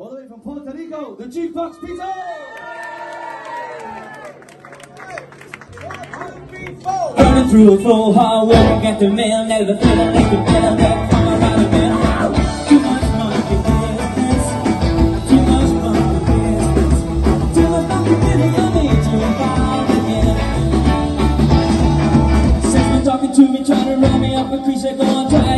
All the way from Puerto Rico, the Jukebox Beatles! Running through a full hall, working at the mill, never feeling like the middle, never come around the mill. Too much business, too much business, too much I need to again. Since been talking to me, trying to run me up a crease, I go on try,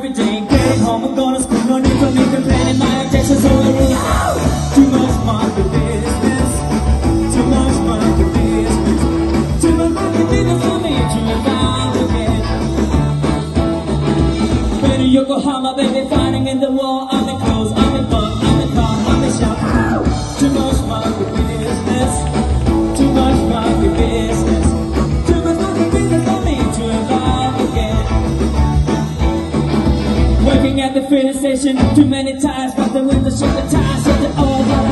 every day, getting home and to school, no need for me complaining, my objections overruled. Too much monkey business, too much monkey business, too much monkey business for me to involve again. In Yokohama, baby, Staring at the finish station. Too many times, but the window shut the ties, shut the all